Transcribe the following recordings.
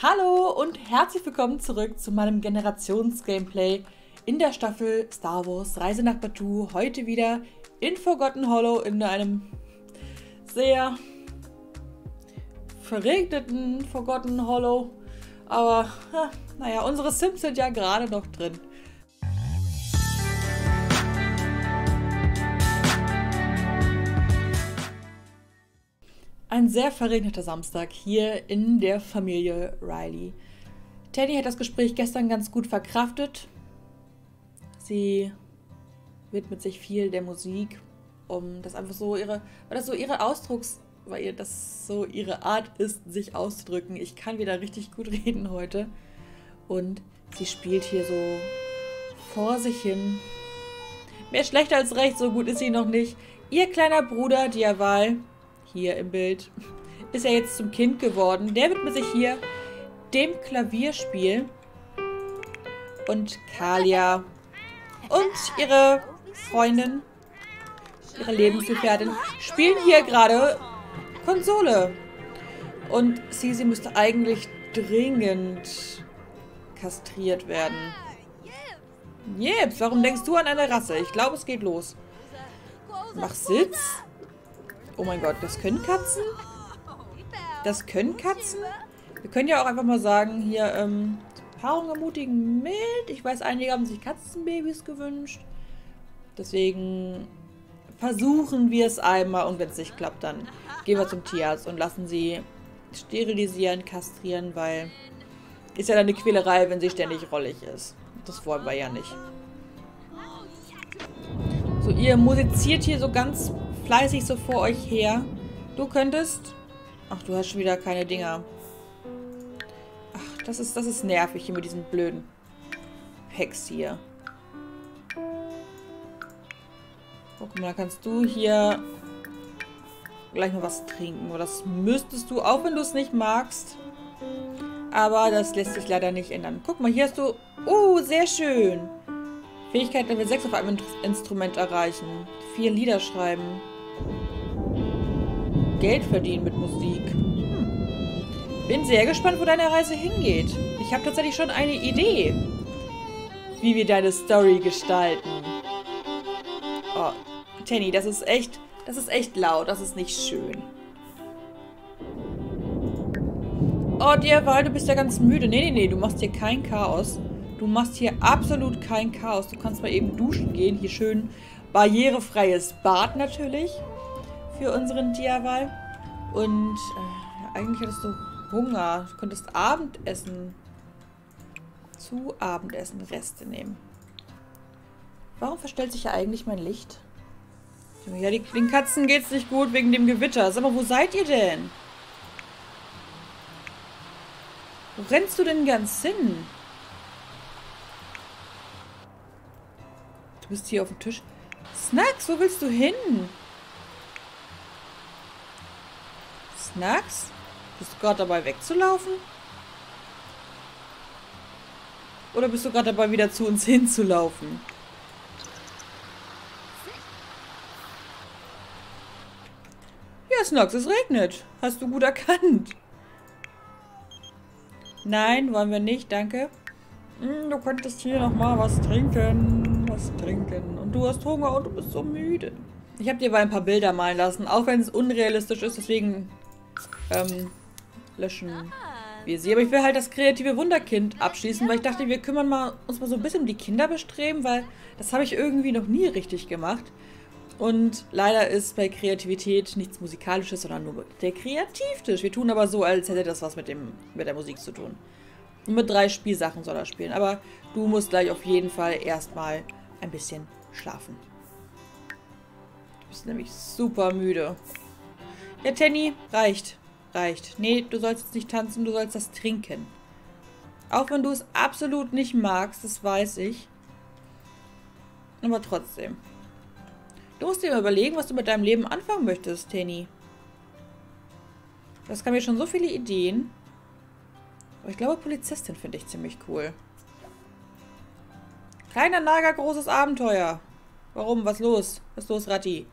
Hallo und herzlich willkommen zurück zu meinem Generations-Gameplay in der Staffel Star Wars Reise nach Batu. Heute wieder in Forgotten Hollow in einem sehr verregneten Forgotten Hollow. Aber naja, unsere Sims sind ja gerade noch drin. Ein sehr verregneter Samstag hier in der Familie Riley. Teddy hat das Gespräch gestern ganz gut verkraftet. Sie widmet sich viel der Musik, um das einfach so ihre, weil das so ihre Ausdrucks, weil ihr das so ihre Art ist, sich auszudrücken. Ich kann wieder richtig gut reden heute. Und sie spielt hier so vor sich hin. Mehr schlechter als recht, so gut ist sie noch nicht. Ihr kleiner Bruder, Diaval, hier im Bild, ist er jetzt zum Kind geworden. Der widmet sich hier dem Klavierspiel. Und Kalia und ihre Freundin, ihre Lebensgefährtin, spielen hier gerade Konsole. Und Sisi müsste eigentlich dringend kastriert werden. Jeps, warum denkst du an eine Rasse? Ich glaube, es geht los. Mach Sitz. Oh mein Gott, das können Katzen? Das können Katzen? Wir können ja auch einfach mal sagen, hier, ähm, Paarung ermutigen mit. Ich weiß, einige haben sich Katzenbabys gewünscht. Deswegen versuchen wir es einmal und wenn es nicht klappt, dann gehen wir zum Tierarzt und lassen sie sterilisieren, kastrieren, weil ist ja dann eine Quälerei, wenn sie ständig rollig ist. Das wollen wir ja nicht. So, ihr musiziert hier so ganz fleißig so vor euch her. Du könntest... Ach, du hast schon wieder keine Dinger. Ach, das ist, das ist nervig hier mit diesen blöden Packs hier. Oh, guck mal, kannst du hier gleich mal was trinken. Das müsstest du, auch wenn du es nicht magst. Aber das lässt sich leider nicht ändern. Guck mal, hier hast du... Oh, sehr schön. Fähigkeit Level 6 auf einem Instrument erreichen. Vier Lieder schreiben. Geld verdienen mit Musik. Hm. Bin sehr gespannt, wo deine Reise hingeht. Ich habe tatsächlich schon eine Idee, wie wir deine Story gestalten. Oh, Tenny, das ist echt, das ist echt laut. Das ist nicht schön. Oh, dir, weil du bist ja ganz müde. Nee, nee, nee, du machst hier kein Chaos. Du machst hier absolut kein Chaos. Du kannst mal eben duschen gehen. Hier schön barrierefreies Bad natürlich für unseren Diawal. Und äh, eigentlich hattest du Hunger. Du könntest Abendessen zu Abendessen Reste nehmen. Warum verstellt sich ja eigentlich mein Licht? Ja, die, den Katzen geht's nicht gut wegen dem Gewitter. Sag mal, wo seid ihr denn? Wo rennst du denn ganz hin? Du bist hier auf dem Tisch. Snacks, wo willst du hin? Snacks? Bist du gerade dabei wegzulaufen? Oder bist du gerade dabei wieder zu uns hinzulaufen? Ja, Snacks, es regnet. Hast du gut erkannt. Nein, wollen wir nicht, danke. Hm, du könntest hier nochmal was trinken. Was trinken. Und du hast Hunger und du bist so müde. Ich habe dir mal ein paar Bilder malen lassen, auch wenn es unrealistisch ist, deswegen ähm, löschen wir sie. Aber ich will halt das kreative Wunderkind abschließen, weil ich dachte, wir kümmern mal, uns mal so ein bisschen um die Kinder bestreben, weil das habe ich irgendwie noch nie richtig gemacht. Und leider ist bei Kreativität nichts Musikalisches, sondern nur der Kreativtisch. Wir tun aber so, als hätte das was mit, dem, mit der Musik zu tun. Und mit drei Spielsachen soll er spielen. Aber du musst gleich auf jeden Fall erstmal ein bisschen schlafen. Du bist nämlich super müde. Ja, Tenny, reicht. Reicht. Nee, du sollst jetzt nicht tanzen, du sollst das trinken. Auch wenn du es absolut nicht magst, das weiß ich. Aber trotzdem. Du musst dir überlegen, was du mit deinem Leben anfangen möchtest, Tenny. Das kam mir schon so viele Ideen. Aber ich glaube, Polizistin finde ich ziemlich cool. Kleiner Nager, großes Abenteuer. Warum? Was los? Was los, Ratti?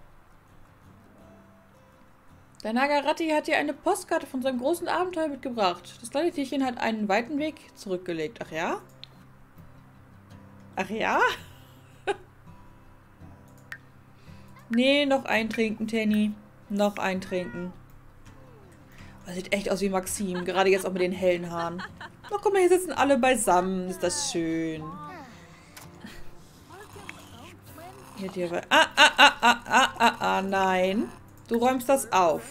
Der Nagaratti hat dir eine Postkarte von seinem großen Abenteuer mitgebracht. Das kleine Tierchen hat einen weiten Weg zurückgelegt. Ach ja? Ach ja? nee, noch eintrinken, Tenny. Noch eintrinken. Das sieht echt aus wie Maxim. Gerade jetzt auch mit den hellen Haaren. Na, guck mal, hier sitzen alle beisammen. Ist das schön. Hier, hier, ah, ah, ah, ah, ah, ah, ah, nein. Du räumst das auf.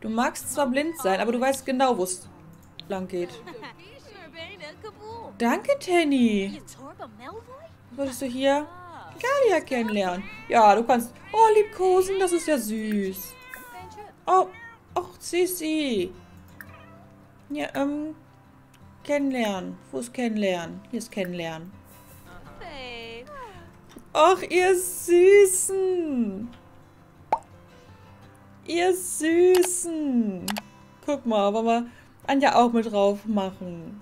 Du magst zwar blind sein, aber du weißt genau, wo es lang geht. Danke, Tenny. Würdest du hier Galia kennenlernen? Ja, du kannst... Oh, liebkosen, das ist ja süß. Oh, oh, Sissi. Ja, ähm... Kennenlernen. Wo ist Kennenlernen? Hier ist Kennenlernen. Ach, ihr Süßen. Ihr Süßen. Guck mal, wollen wir Anja auch mit drauf machen.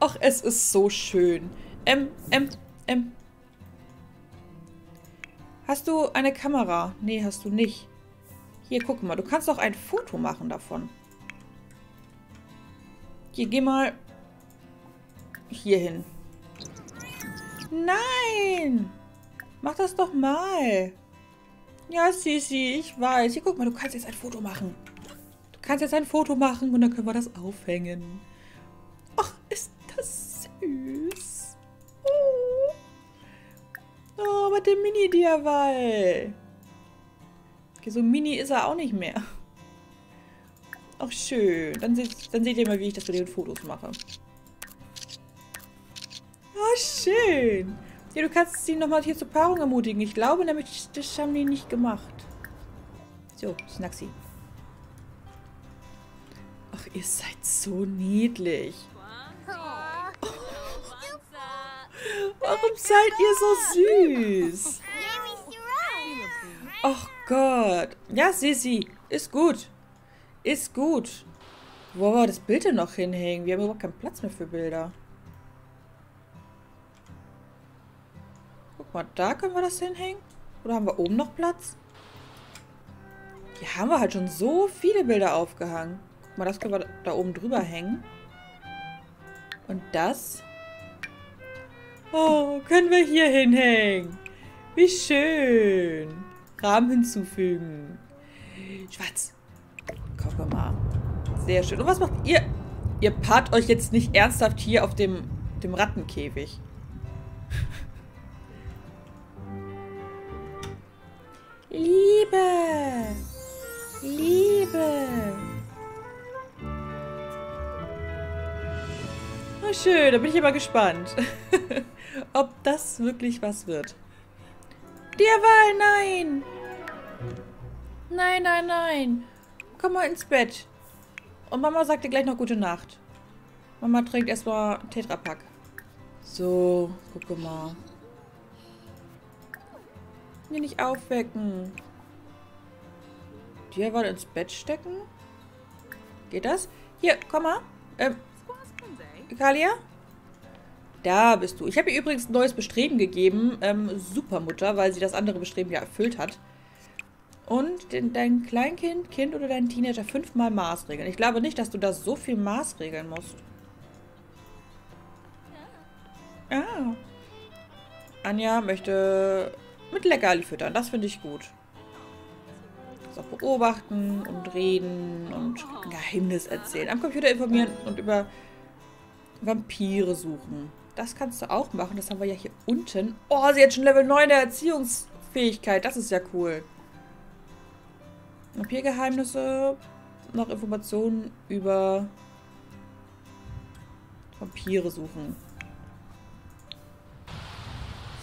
Ach, es ist so schön. Ähm, ähm, ähm. Hast du eine Kamera? Nee, hast du nicht. Hier, guck mal. Du kannst doch ein Foto machen davon. Hier, geh mal hier hin. Nein! Mach das doch mal. Ja, Sisi, ich weiß. Hier, guck mal, du kannst jetzt ein Foto machen. Du kannst jetzt ein Foto machen und dann können wir das aufhängen. Ach, ist das süß. Oh, oh aber der Mini-Diawall. Okay, so mini ist er auch nicht mehr. Ach, schön. Dann, seht, dann seht ihr mal, wie ich das mit den Fotos mache. Oh, schön. Ja, du kannst sie nochmal hier zur Paarung ermutigen. Ich glaube nämlich, das haben die nicht gemacht. So, Snaxi. Ach, ihr seid so niedlich. Oh. Warum seid ihr so süß? Ach Gott. Ja, Sisi. Ist gut. Ist gut. Wo wir das Bild denn noch hinhängen? Wir haben überhaupt keinen Platz mehr für Bilder. Mal, da können wir das hinhängen. Oder haben wir oben noch Platz? Hier haben wir halt schon so viele Bilder aufgehangen. Guck mal, das können wir da oben drüber hängen. Und das? Oh, können wir hier hinhängen. Wie schön. Rahmen hinzufügen. Schwarz. Guck mal. Sehr schön. Und was macht ihr? Ihr paart euch jetzt nicht ernsthaft hier auf dem, dem Rattenkäfig. Liebe. Liebe. Oh, schön, da bin ich aber gespannt, ob das wirklich was wird. Dirwal, nein! Nein, nein, nein. Komm mal ins Bett. Und Mama sagt dir gleich noch gute Nacht. Mama trinkt erstmal Tetrapack. So, gucke mal. Mir nicht aufwecken. Dirwal ins Bett stecken? Geht das? Hier, komm mal. Ähm, Kalia? Da bist du. Ich habe ihr übrigens ein neues Bestreben gegeben. Ähm, Supermutter, weil sie das andere Bestreben ja erfüllt hat. Und den, dein Kleinkind, Kind oder dein Teenager fünfmal Maßregeln. Ich glaube nicht, dass du da so viel Maßregeln musst. Ah. Anja möchte mit Leckerli füttern. Das finde ich gut. So, beobachten und reden und Geheimnis erzählen. Am Computer informieren und über Vampire suchen. Das kannst du auch machen. Das haben wir ja hier unten. Oh, sie hat schon Level 9 der Erziehungsfähigkeit. Das ist ja cool. Vampirgeheimnisse. Noch Informationen über Vampire suchen.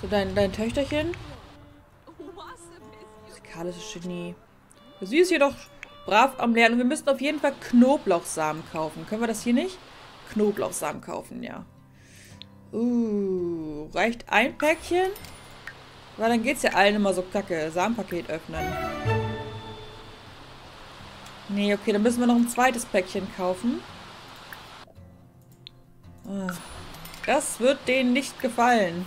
So, dein, dein Töchterchen. Musikalisches Genie. Sie ist jedoch brav am Lernen. Wir müssen auf jeden Fall Knoblauchsamen kaufen. Können wir das hier nicht? Knoblauchsamen kaufen, ja. Uh, reicht ein Päckchen? Weil dann geht's ja allen immer so kacke. Samenpaket öffnen. Nee, okay, dann müssen wir noch ein zweites Päckchen kaufen. Das wird denen nicht gefallen.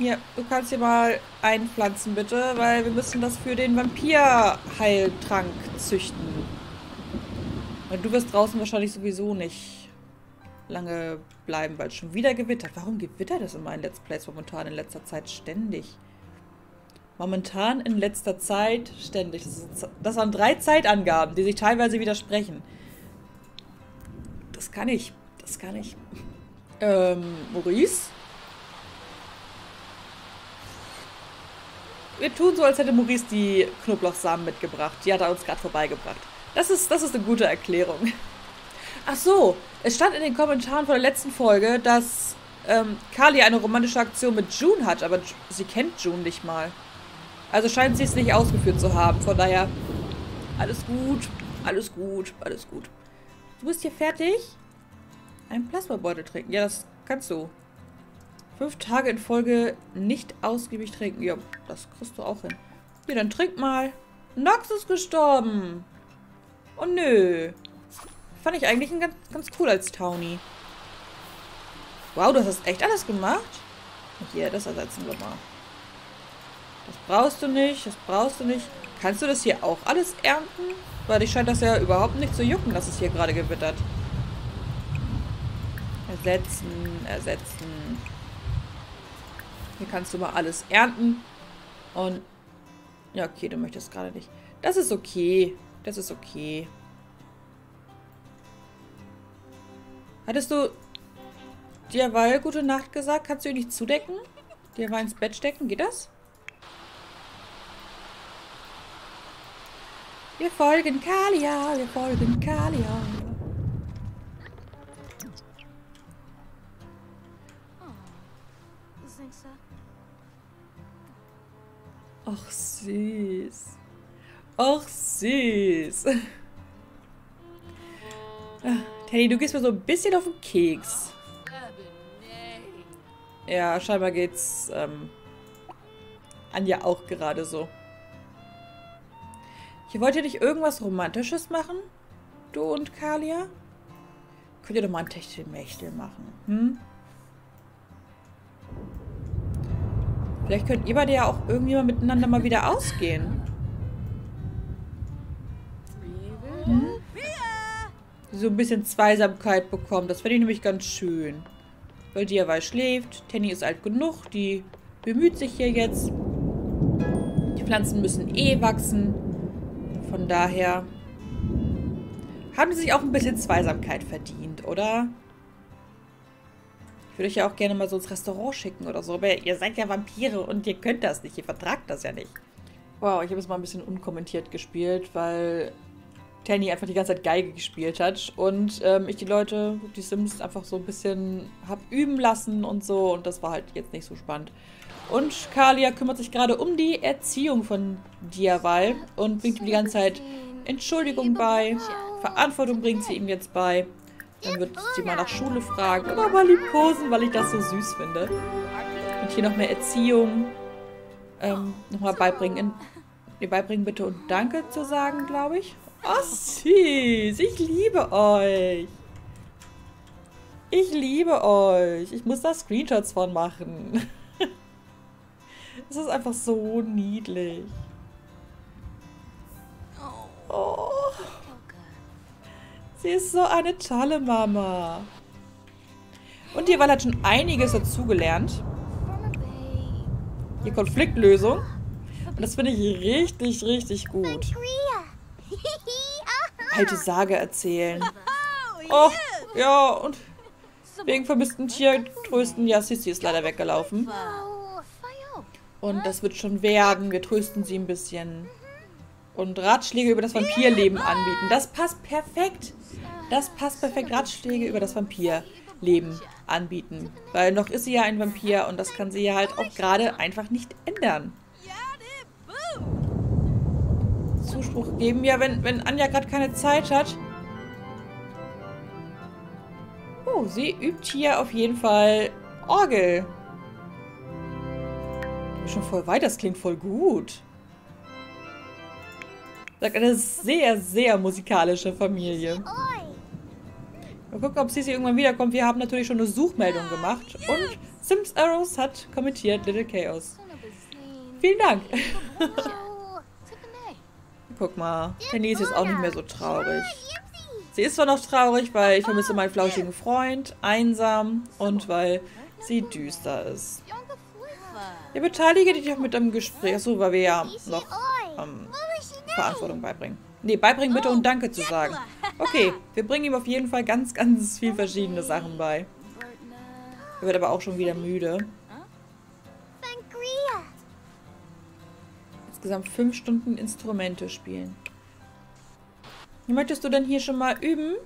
Hier, du kannst hier mal einpflanzen, bitte, weil wir müssen das für den Vampir-Heiltrank züchten. Und du wirst draußen wahrscheinlich sowieso nicht lange bleiben, weil es schon wieder gewittert. Warum gewittert es in meinen Let's Plays momentan in letzter Zeit ständig? Momentan in letzter Zeit ständig. Das, ist, das waren drei Zeitangaben, die sich teilweise widersprechen. Das kann ich. Das kann ich. Ähm, Maurice? Wir tun so, als hätte Maurice die Knoblauchsamen mitgebracht. Die hat er uns gerade vorbeigebracht. Das ist, das ist eine gute Erklärung. Ach so, es stand in den Kommentaren von der letzten Folge, dass ähm, Kali eine romantische Aktion mit June hat, aber sie kennt June nicht mal. Also scheint sie es nicht ausgeführt zu haben. Von daher, alles gut, alles gut, alles gut. Du bist hier fertig? Ein Plasmabeutel trinken. Ja, das kannst du. Fünf Tage in Folge nicht ausgiebig trinken. Ja, das kriegst du auch hin. Ja, dann trink mal. Nox ist gestorben. Oh nö. Fand ich eigentlich ganz, ganz cool als Townie. Wow, du hast echt alles gemacht? Hier, das ersetzen wir mal. Das brauchst du nicht, das brauchst du nicht. Kannst du das hier auch alles ernten? Weil dich scheint das ja überhaupt nicht zu jucken, dass es hier gerade gewittert. Ersetzen, ersetzen. Hier kannst du mal alles ernten. Und... Ja, okay, du möchtest gerade nicht. Das ist okay. Das ist okay. Hattest du Diaval gute Nacht gesagt? Kannst du ihn nicht zudecken? Diaval ins Bett stecken? Geht das? Wir folgen Kalia, wir folgen Kalia. Süß. Ach, süß. Teddy, du gehst mir so ein bisschen auf den Keks. Ja, scheinbar geht's ähm, Anja auch gerade so. Hier wollt ihr nicht irgendwas Romantisches machen? Du und Kalia? Könnt ihr doch mal ein Techtelmechtel machen, hm? Vielleicht könnt ihr beide ja auch irgendwie mal miteinander mal wieder ausgehen. Hm? So ein bisschen Zweisamkeit bekommen. Das fände ich nämlich ganz schön. Weil Diawei schläft. Tenny ist alt genug. Die bemüht sich hier jetzt. Die Pflanzen müssen eh wachsen. Von daher haben sie sich auch ein bisschen Zweisamkeit verdient, oder? Würde euch ja auch gerne mal so ins Restaurant schicken oder so. Aber ihr seid ja Vampire und ihr könnt das nicht. Ihr vertragt das ja nicht. Wow, ich habe es mal ein bisschen unkommentiert gespielt, weil Tanny einfach die ganze Zeit Geige gespielt hat und ähm, ich die Leute, die Sims einfach so ein bisschen hab üben lassen und so und das war halt jetzt nicht so spannend. Und Kalia kümmert sich gerade um die Erziehung von Diaval und bringt ihm die ganze Zeit Entschuldigung bei, Verantwortung bringt sie ihm jetzt bei. Dann wird sie mal nach Schule fragen oder mal liebkosen, weil ich das so süß finde. Und hier noch mehr Erziehung ähm, nochmal beibringen. Ihr beibringen bitte und Danke zu sagen, glaube ich. Oh, süß. Ich liebe euch. Ich liebe euch. Ich muss da Screenshots von machen. Es ist einfach so niedlich. Oh. Sie ist so eine tolle Mama. Und die Wahl hat schon einiges dazugelernt. Die Konfliktlösung. Und das finde ich richtig, richtig gut alte Sage erzählen. Oh, ja, und wegen vermissten Tier trösten. Ja, Sissy ist leider weggelaufen. Und das wird schon werden. Wir trösten sie ein bisschen. Und Ratschläge über das Vampirleben anbieten. Das passt perfekt. Das passt perfekt. Ratschläge über das Vampirleben anbieten. Weil noch ist sie ja ein Vampir und das kann sie ja halt auch gerade einfach nicht ändern. Zuspruch geben. Ja, wenn, wenn Anja gerade keine Zeit hat. Oh, sie übt hier auf jeden Fall Orgel. Ich bin schon voll weit, das klingt voll gut. Sagt eine sehr, sehr musikalische Familie. Mal gucken, ob Sisi irgendwann wiederkommt. Wir haben natürlich schon eine Suchmeldung gemacht. Und Sims Arrows hat kommentiert Little Chaos. Vielen Dank. Guck mal, Penny ist jetzt auch nicht mehr so traurig. Sie ist zwar noch traurig, weil ich vermisse meinen flauschigen Freund, einsam und weil sie düster ist. Ja, beteilige dich doch mit am Gespräch. Achso, weil wir ja noch ähm, Verantwortung beibringen. Nee, beibringen bitte und Danke zu sagen. Okay, wir bringen ihm auf jeden Fall ganz, ganz viel verschiedene Sachen bei. Er wird aber auch schon wieder müde. Insgesamt fünf Stunden Instrumente spielen. Wie möchtest du denn hier schon mal üben?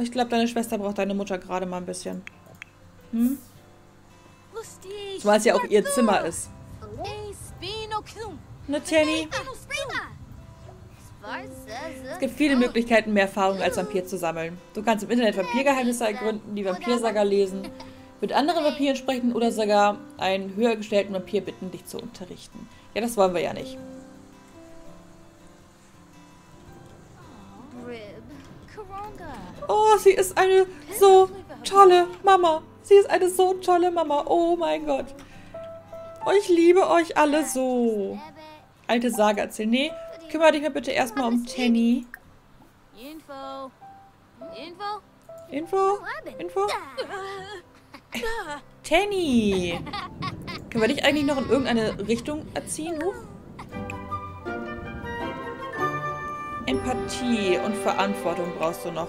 Ich glaube, deine Schwester braucht deine Mutter gerade mal ein bisschen. Hm? Zumal es ja auch ihr Zimmer ist. Ne, Tenny? Es gibt viele Möglichkeiten, mehr Erfahrung als Vampir zu sammeln. Du kannst im Internet Vampirgeheimnisse ergründen, die Vampirsaga lesen, mit anderen Vampiren sprechen oder sogar einen höher gestellten Vampir bitten, dich zu unterrichten. Ja, das wollen wir ja nicht. Oh, sie ist eine so tolle Mama. Sie ist eine so tolle Mama. Oh mein Gott. Ich liebe euch alle so. Alte Sage erzählen. Nee, kümmere dich mal bitte erstmal um Tenny. Info. Info? Info? Info? Tenny! Können wir dich eigentlich noch in irgendeine Richtung erziehen? Huch. Empathie und Verantwortung brauchst du noch.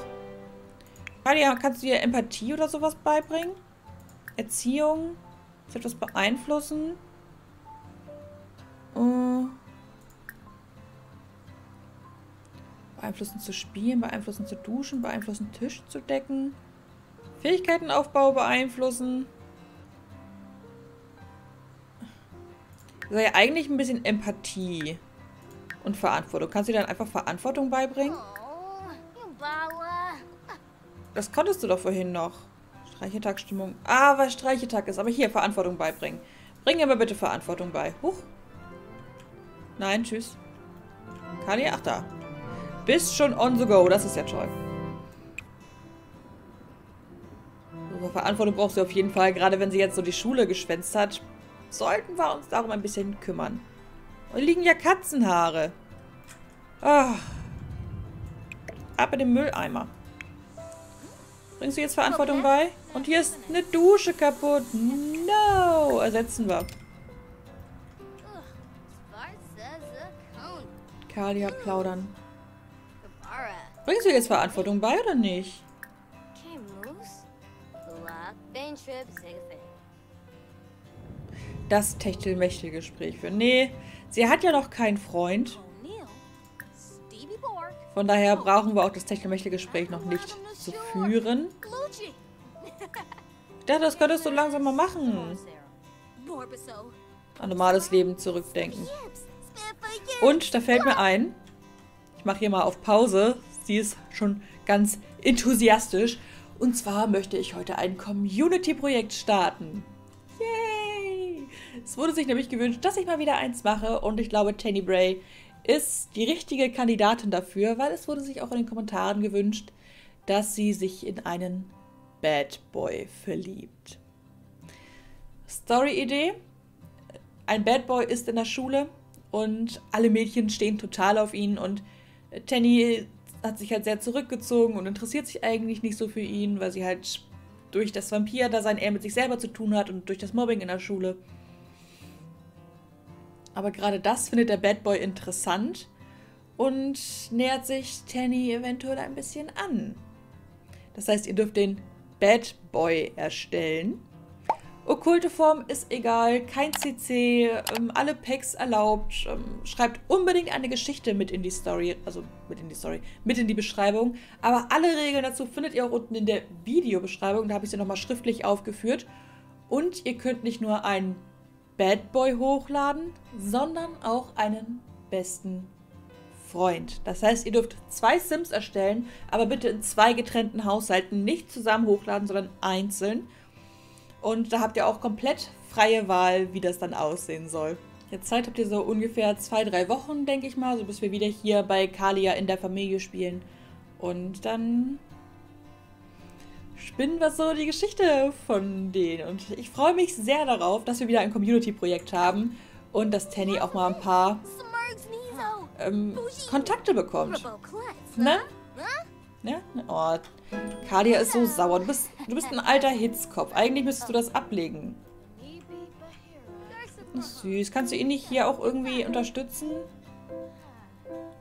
Alia, kannst du dir Empathie oder sowas beibringen? Erziehung? Ist etwas beeinflussen? Uh. Beeinflussen zu spielen, beeinflussen zu duschen, beeinflussen Tisch zu decken. Fähigkeitenaufbau beeinflussen. Ist ja eigentlich ein bisschen Empathie und Verantwortung. Kannst du dir dann einfach Verantwortung beibringen? Das konntest du doch vorhin noch. Streichetagsstimmung. Ah, weil Streichetag ist. Aber hier, Verantwortung beibringen. Bring mir bitte Verantwortung bei. Huch. Nein, tschüss. Kali, ach da. Bist schon on the go. Das ist ja toll. So, Verantwortung brauchst du auf jeden Fall. Gerade wenn sie jetzt so die Schule geschwänzt hat, sollten wir uns darum ein bisschen kümmern. Da liegen ja Katzenhaare. Ah. Ab in den Mülleimer. Bringst du jetzt Verantwortung bei? Und hier ist eine Dusche kaputt. No! Ersetzen wir. Kalia plaudern. Bringst du jetzt Verantwortung bei oder nicht? Das Techtelmechtel-Gespräch für. Nee, sie hat ja noch keinen Freund. Von daher brauchen wir auch das Techtelmechtel-Gespräch noch nicht zu führen. Ich dachte, das könntest du langsam mal machen. An normales Leben zurückdenken. Und, da fällt mir ein, ich mache hier mal auf Pause. Sie ist schon ganz enthusiastisch. Und zwar möchte ich heute ein Community-Projekt starten. Yay! Es wurde sich nämlich gewünscht, dass ich mal wieder eins mache. Und ich glaube, Tenny Bray ist die richtige Kandidatin dafür, weil es wurde sich auch in den Kommentaren gewünscht, dass sie sich in einen Bad Boy verliebt. Story-Idee. Ein Bad Boy ist in der Schule und alle Mädchen stehen total auf ihn und Tenny hat sich halt sehr zurückgezogen und interessiert sich eigentlich nicht so für ihn, weil sie halt durch das Vampir-Dasein eher mit sich selber zu tun hat und durch das Mobbing in der Schule. Aber gerade das findet der Bad Boy interessant und nähert sich Tanny eventuell ein bisschen an. Das heißt, ihr dürft den Bad Boy erstellen. Okkulte Form ist egal, kein CC, ähm, alle Packs erlaubt. Ähm, schreibt unbedingt eine Geschichte mit in die Story, also mit in die Story, mit in die Beschreibung. Aber alle Regeln dazu findet ihr auch unten in der Videobeschreibung. Da habe ich sie nochmal schriftlich aufgeführt. Und ihr könnt nicht nur einen Bad Boy hochladen, sondern auch einen besten Freund. Das heißt, ihr dürft zwei Sims erstellen, aber bitte in zwei getrennten Haushalten nicht zusammen hochladen, sondern einzeln. Und da habt ihr auch komplett freie Wahl, wie das dann aussehen soll. Jetzt Zeit habt ihr so ungefähr zwei, drei Wochen, denke ich mal, so bis wir wieder hier bei Kalia in der Familie spielen. Und dann spinnen, was so die Geschichte von denen. Und ich freue mich sehr darauf, dass wir wieder ein Community-Projekt haben und dass Tanny auch mal ein paar ähm, Kontakte bekommt. Ne? Ja? Oh, Kadia ist so sauer. Du bist, du bist ein alter Hitzkopf. Eigentlich müsstest du das ablegen. Süß. Kannst du ihn nicht hier auch irgendwie unterstützen?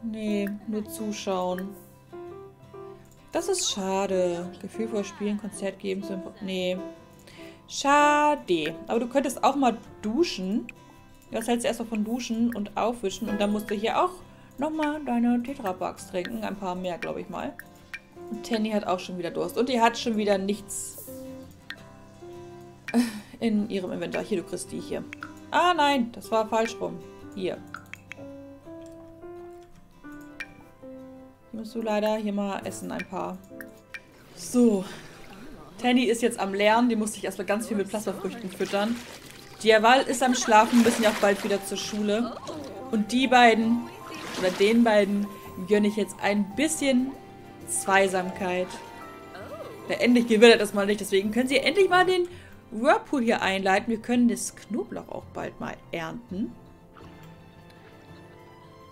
Nee, nur zuschauen. Das ist schade. Gefühl vor Spielen, Konzert geben zu... Nee. Schade. Aber du könntest auch mal duschen. Was hältst du erstmal von duschen und aufwischen? Und dann musst du hier auch nochmal deine Tetrapacks trinken. Ein paar mehr, glaube ich mal. Tanny hat auch schon wieder Durst. Und die hat schon wieder nichts in ihrem Inventar. Hier, du kriegst die hier. Ah, nein, das war falsch rum. Hier. Musst du leider hier mal essen, ein paar. So. Tanny ist jetzt am Lernen. Die musste ich erstmal ganz viel mit Plasmafrüchten füttern. Diaval ist am Schlafen, müssen ja auch bald wieder zur Schule. Und die beiden, oder den beiden, gönne ich jetzt ein bisschen Zweisamkeit. Ja, endlich gewinnt das mal nicht, deswegen können sie endlich mal den Whirlpool hier einleiten. Wir können das Knoblauch auch bald mal ernten.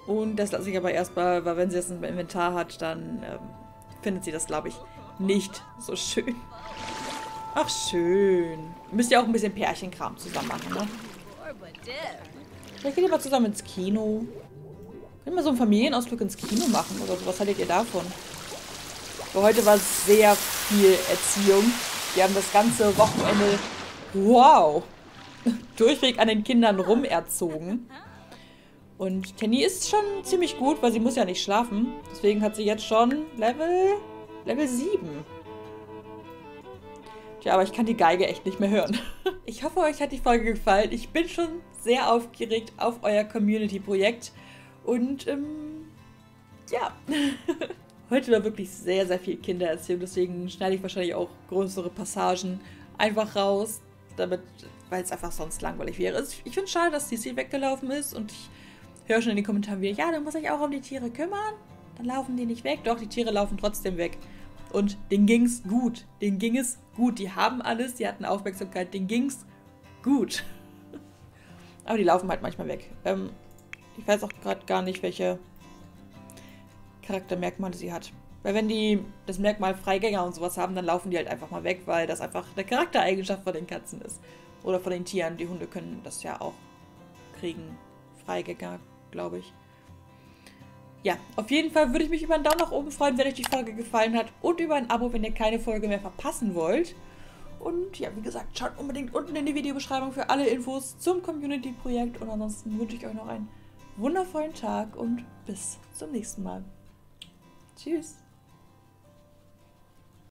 Und das lasse ich aber erstmal, weil wenn sie das im Inventar hat, dann ähm, findet sie das, glaube ich, nicht so schön. Ach, schön. Müsst ihr auch ein bisschen Pärchenkram zusammen machen, ne? Vielleicht geht ihr mal zusammen ins Kino. Können wir so einen Familienausflug ins Kino machen oder so? Was haltet ihr davon? Heute war sehr viel Erziehung. Wir haben das ganze Wochenende, wow, durchweg an den Kindern rumerzogen. Und Tenny ist schon ziemlich gut, weil sie muss ja nicht schlafen. Deswegen hat sie jetzt schon Level, Level 7. Tja, aber ich kann die Geige echt nicht mehr hören. Ich hoffe, euch hat die Folge gefallen. Ich bin schon sehr aufgeregt auf euer Community-Projekt. Und, ähm, ja. Heute war wirklich sehr, sehr viel Kindererziehung. Deswegen schneide ich wahrscheinlich auch größere Passagen einfach raus. Damit, weil es einfach sonst langweilig wäre. Ich finde es schade, dass Sisi weggelaufen ist. Und ich höre schon in den Kommentaren wieder, ja, du musst dich auch um die Tiere kümmern. Dann laufen die nicht weg. Doch, die Tiere laufen trotzdem weg. Und denen ging es gut. Denen ging es gut. Die haben alles, die hatten Aufmerksamkeit, denen ging es gut. Aber die laufen halt manchmal weg. Ähm, ich weiß auch gerade gar nicht, welche Charaktermerkmale sie hat. Weil wenn die das Merkmal Freigänger und sowas haben, dann laufen die halt einfach mal weg, weil das einfach eine Charaktereigenschaft von den Katzen ist. Oder von den Tieren. Die Hunde können das ja auch kriegen. Freigänger, glaube ich. Ja, auf jeden Fall würde ich mich über einen Daumen nach oben freuen, wenn euch die Folge gefallen hat. Und über ein Abo, wenn ihr keine Folge mehr verpassen wollt. Und ja, wie gesagt, schaut unbedingt unten in die Videobeschreibung für alle Infos zum Community-Projekt. Und ansonsten wünsche ich euch noch einen wundervollen Tag und bis zum nächsten Mal. Tschüss.